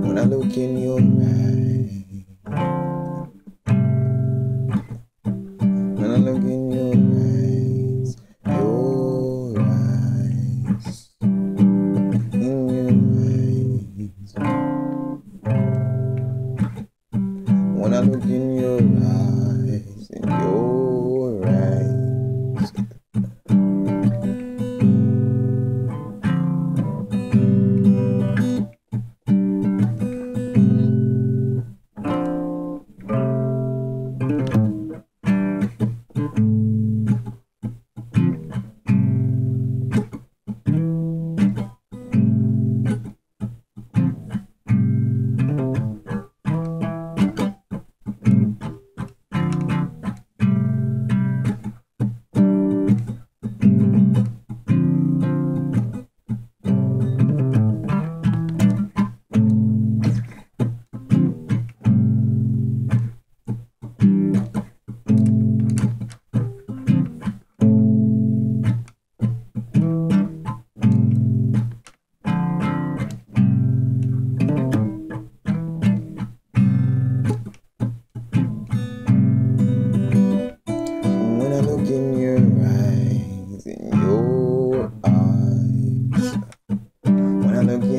when I look in your eyes, when I look in your eyes, your eyes, in your eyes. When I look in your eyes,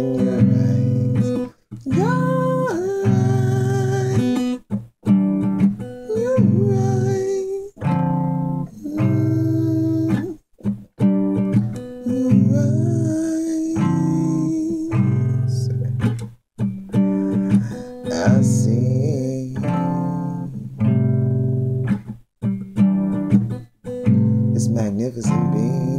in your eyes, your eyes, your eyes, your eyes. I see. This magnificent being.